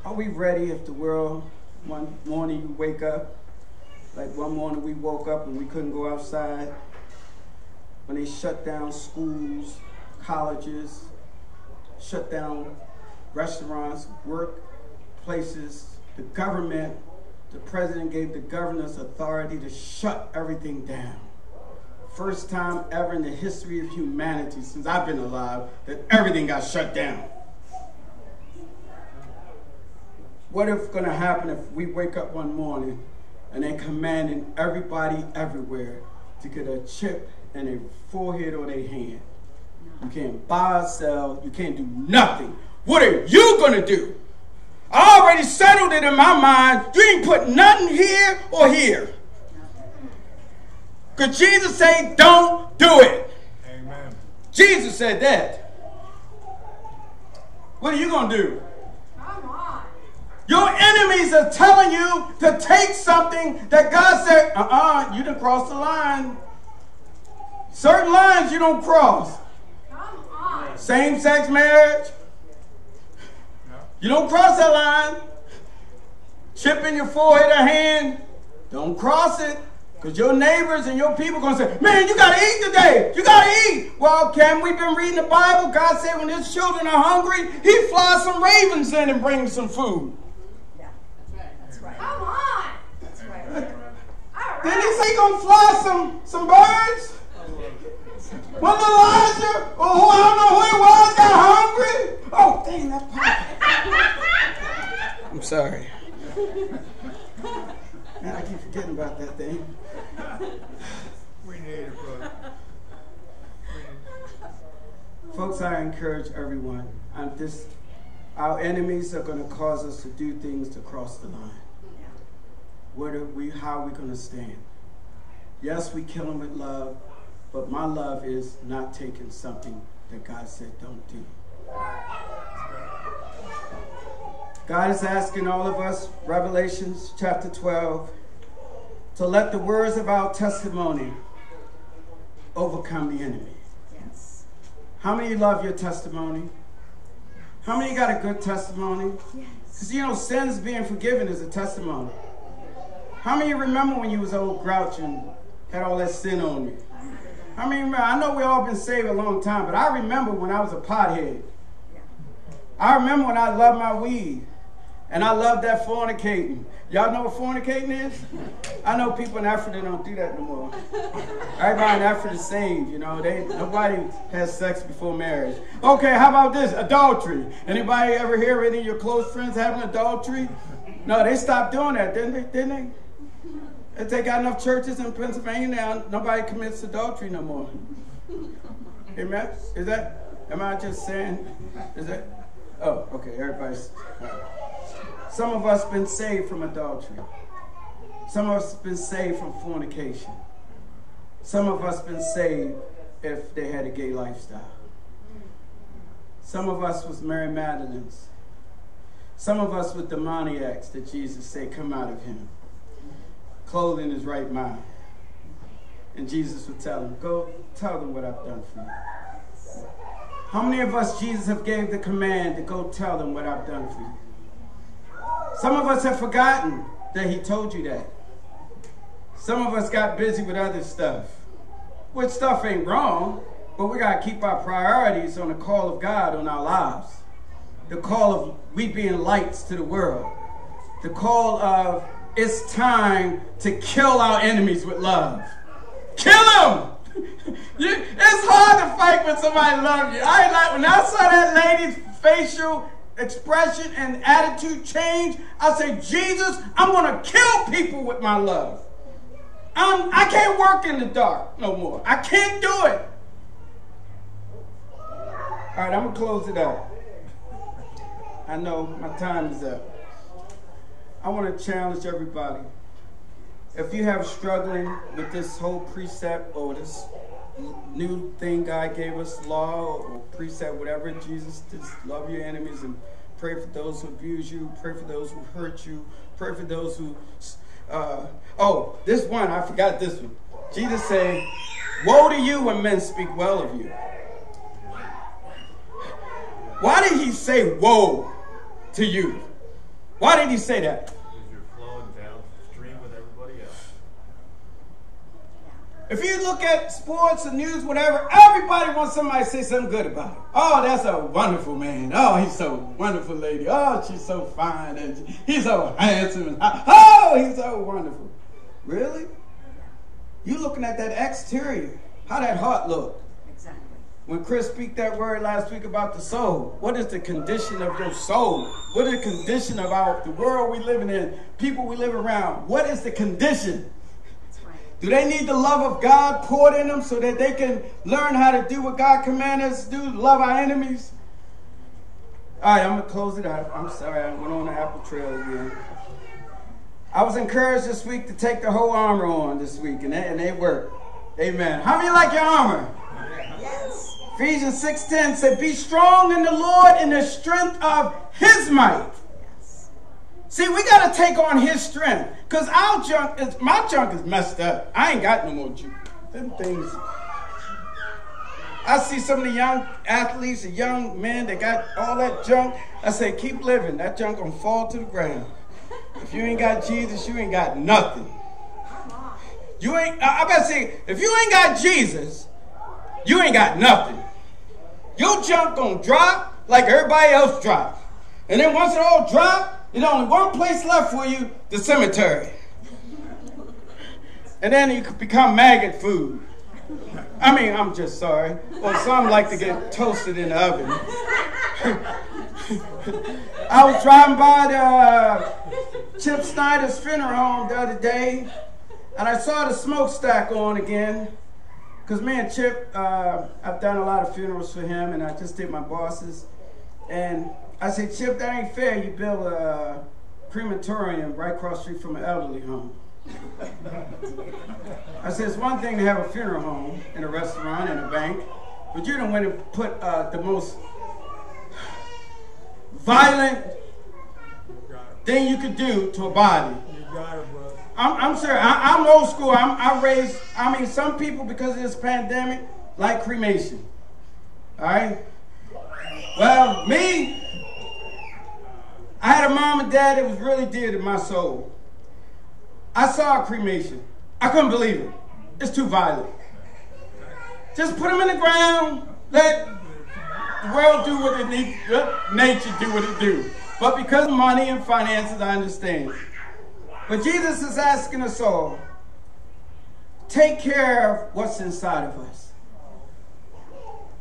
S1: Are we ready if the world, one morning you wake up, like one morning we woke up and we couldn't go outside, when they shut down schools, colleges, shut down restaurants, work places, the government, the president gave the governors authority to shut everything down. First time ever in the history of humanity since I've been alive that everything got shut down. What if going to happen if we wake up one morning and they're commanding everybody everywhere to get a chip and a forehead or their hand? You can't buy or sell. You can't do nothing. What are you going to do? I already settled it in my mind. You ain't put nothing here or here. Because Jesus said, don't do it.
S2: Amen.
S1: Jesus said that. What are you going to do?
S4: Come on.
S1: Your enemies are telling you to take something that God said, uh uh you didn't cross the line. Certain lines you don't cross.
S4: Come on.
S1: Same sex marriage, you don't cross that line. Chip in your forehead or hand, don't cross it. Because your neighbors and your people going to say, man, you got to eat today. You got to eat. Well, Cam, we've been reading the Bible. God said when his children are hungry, he flies some ravens in and brings some food.
S3: Yeah. That's right. That's right.
S4: Come on.
S3: That's right.
S4: All
S1: Didn't he say going to fly some, some birds? When Elijah, or who I don't know who it was, got hungry? Oh, dang, that pipe. I'm sorry. Man, I keep forgetting about that thing.
S2: We need it, brother.
S1: Folks, I encourage everyone. I'm this. Our enemies are going to cause us to do things to cross the line.
S3: Yeah.
S1: What are we, how are we going to stand? Yes, we kill them with love, but my love is not taking something that God said don't do. God is asking all of us, Revelations chapter 12, to let the words of our testimony overcome the enemy.
S3: Yes.
S1: How many love your testimony? How many got a good testimony?
S3: Yes.
S1: Because you know, sins being forgiven is a testimony. How many remember when you was old grouch and had all that sin on you? How mean. I know we all been saved a long time, but I remember when I was a pothead. I remember when I loved my weed. And I loved that fornicating. Y'all know what fornicating is? I know people in Africa don't do that no more. Everybody in Africa is saved, you know. They nobody has sex before marriage. Okay, how about this? Adultery. Anybody ever hear any of your close friends having adultery? No, they stopped doing that, didn't they? Didn't they? If they got enough churches in Pennsylvania now, nobody commits adultery no more. Amen? Is that, am I just saying, is that, oh, okay, everybody's, right. Some of us been saved from adultery. Some of us been saved from fornication. Some of us been saved if they had a gay lifestyle. Some of us was Mary Magdalene's. Some of us were demoniacs that Jesus said come out of him. Clothing his right mind. And Jesus would tell them, go tell them what I've done for you. How many of us Jesus have gave the command to go tell them what I've done for you? Some of us have forgotten that he told you that. Some of us got busy with other stuff. Which stuff ain't wrong, but we got to keep our priorities on the call of God on our lives. The call of we being lights to the world. The call of it's time to kill our enemies with love. Kill them! You, it's hard to fight when somebody loves you. I like when I saw that lady's facial expression and attitude change. I say, Jesus, I'm gonna kill people with my love. I'm, I can't work in the dark no more. I can't do it. All right, I'm gonna close it out. I know my time is up. I want to challenge everybody. If you have struggling with this whole precept or this new thing God gave us, law or precept, whatever, Jesus, just love your enemies and pray for those who abuse you, pray for those who hurt you, pray for those who. Uh, oh, this one, I forgot this one. Jesus said, Woe to you when men speak well of you. Why did he say woe to you? Why did he say that?
S2: Because you're flowing downstream with everybody else.
S1: If you look at sports and news, whatever, everybody wants somebody to say something good about him. Oh, that's a wonderful man. Oh, he's so wonderful lady. Oh, she's so fine and he's so handsome. Oh, he's so wonderful. Really? You looking at that exterior? How that heart look? When Chris speak that word last week about the soul, what is the condition of your soul? What is the condition of our the world we living in, people we live around? What is the condition?
S3: Right.
S1: Do they need the love of God poured in them so that they can learn how to do what God commanded us to do, love our enemies? All right, I'm going to close it out. I'm sorry, I went on the apple trail again. I was encouraged this week to take the whole armor on this week, and it, and they worked. Amen. How many like your armor? Ephesians 6.10 said, Be strong in the Lord in the strength of his might.
S3: Yes.
S1: See, we got to take on his strength. Because our junk is, my junk is messed up. I ain't got no more junk. Them things. I see some of the young athletes, the young men that got all that junk. I say, keep living. That junk gonna fall to the ground. If you ain't got Jesus, you ain't got nothing. You ain't, I, I better say, if you ain't got Jesus, you ain't got nothing. Your junk gonna drop like everybody else drop. And then once it all drop, there's only one place left for you, the cemetery. And then you could become maggot food. I mean, I'm just sorry. Or some like to get toasted in the oven. I was driving by the uh, Chip Snyder's funeral home the other day, and I saw the smokestack on again. Because me and Chip, uh, I've done a lot of funerals for him, and I just did my boss's. And I said, Chip, that ain't fair. You build a crematorium right across the street from an elderly home. I said, it's one thing to have a funeral home and a restaurant and a bank, but you don't want to put uh, the most violent thing you could do to a body. I'm, I'm. I, I'm old school. I'm, I raised, I mean, some people, because of this pandemic, like cremation. All right? Well, me, I had a mom and dad that was really dear to my soul. I saw a cremation. I couldn't believe it. It's too violent. Just put them in the ground. Let the world do what it needs. Nature do what it do. But because of money and finances, I understand. But Jesus is asking us all, take care of what's inside of us.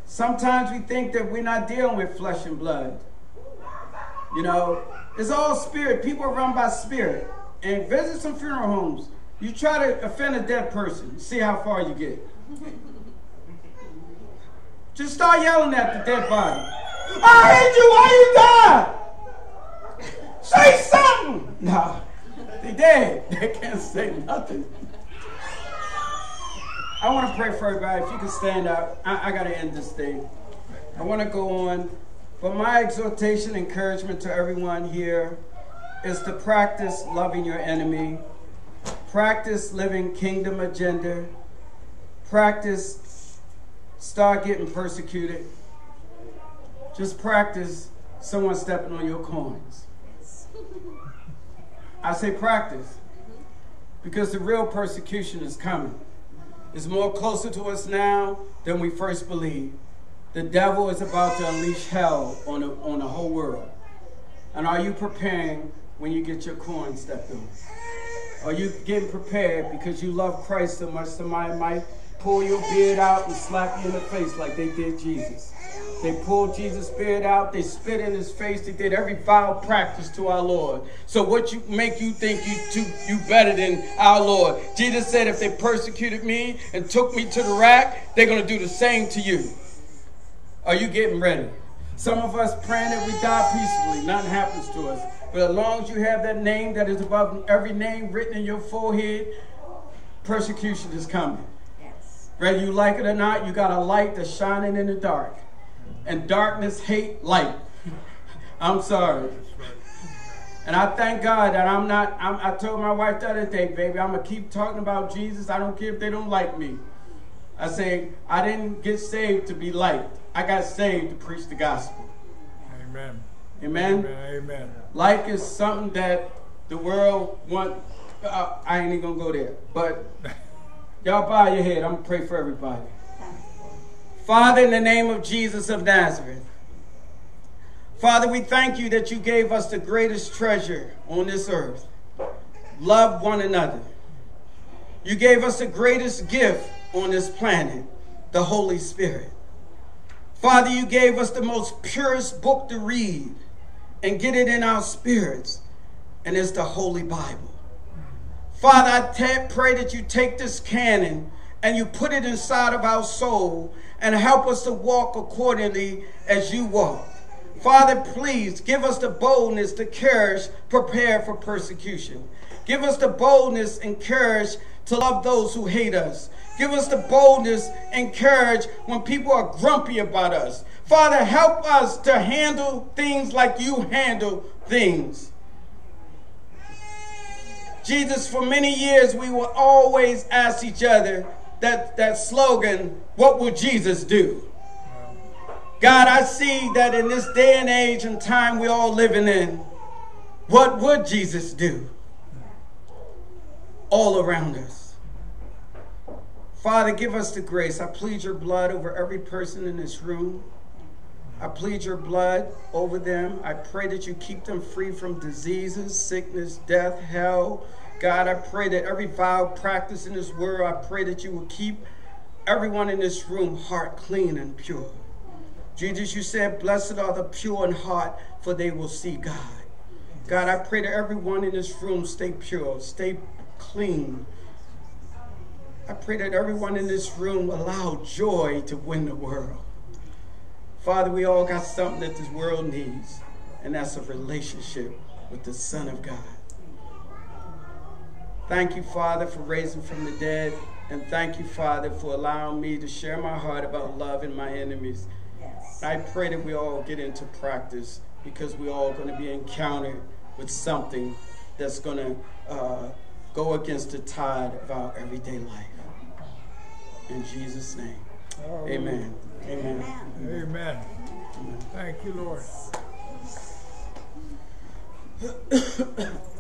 S1: Sometimes we think that we're not dealing with flesh and blood. You know, it's all spirit. People are run by spirit. And visit some funeral homes. You try to offend a dead person, see how far you get. Just start yelling at the dead body. I hate you, why you die? Say something! No, they dead. They can't say nothing. I want to pray for everybody. If you can stand up, I, I got to end this thing. I want to go on. But my exhortation, encouragement to everyone here is to practice loving your enemy, practice living kingdom agenda, practice start getting persecuted. Just practice someone stepping on your coins. I say practice because the real persecution is coming. It's more closer to us now than we first believed. The devil is about to unleash hell on the, on the whole world. And are you preparing when you get your corn stepped on? Are you getting prepared because you love Christ so much somebody might pull your beard out and slap you in the face like they did Jesus? They pulled Jesus' beard out, they spit in his face, they did every vile practice to our Lord. So what you make you think you too, you better than our Lord? Jesus said if they persecuted me and took me to the rack, they're gonna do the same to you. Are you getting ready? Some of us praying that we die peacefully, nothing happens to us. But as long as you have that name that is above every name written in your forehead, persecution is coming.
S3: Yes.
S1: Whether you like it or not, you got a light that's shining in the dark. And darkness hate light. I'm sorry. And I thank God that I'm not, I'm, I told my wife the other day, baby, I'm going to keep talking about Jesus. I don't care if they don't like me. I say, I didn't get saved to be liked. I got saved to preach the gospel.
S2: Amen.
S1: Amen?
S2: Amen. Amen.
S1: Like is something that the world want. Uh, I ain't even gonna go there. But y'all bow your head. I'm gonna pray for everybody. Father, in the name of Jesus of Nazareth, Father, we thank you that you gave us the greatest treasure on this earth. Love one another. You gave us the greatest gift on this planet, the Holy Spirit. Father, you gave us the most purest book to read and get it in our spirits, and it's the Holy Bible. Father, I pray that you take this canon and you put it inside of our soul and help us to walk accordingly as you walk. Father, please give us the boldness, the courage, prepare for persecution. Give us the boldness and courage to love those who hate us. Give us the boldness and courage when people are grumpy about us. Father, help us to handle things like you handle things. Jesus, for many years, we will always ask each other that, that slogan, What will Jesus do? God, I see that in this day and age and time we're all living in, what would Jesus do? All around us. Father, give us the grace. I plead your blood over every person in this room. I plead your blood over them. I pray that you keep them free from diseases, sickness, death, hell. God, I pray that every vile practice in this world, I pray that you will keep everyone in this room heart clean and pure. Jesus, you said, Blessed are the pure in heart, for they will see God. God, I pray that everyone in this room stay pure, stay clean. I pray that everyone in this room allow joy to win the world. Father, we all got something that this world needs. and that's a relationship with the Son of God. Thank you, Father, for raising from the dead. And thank you, Father, for allowing me to share my heart about loving my enemies.
S3: Yes.
S1: I pray that we all get into practice because we're all going to be encountered with something that's going to uh, go against the tide of our everyday life. In Jesus' name, amen. Amen.
S3: Amen.
S5: Amen. Thank you, Lord.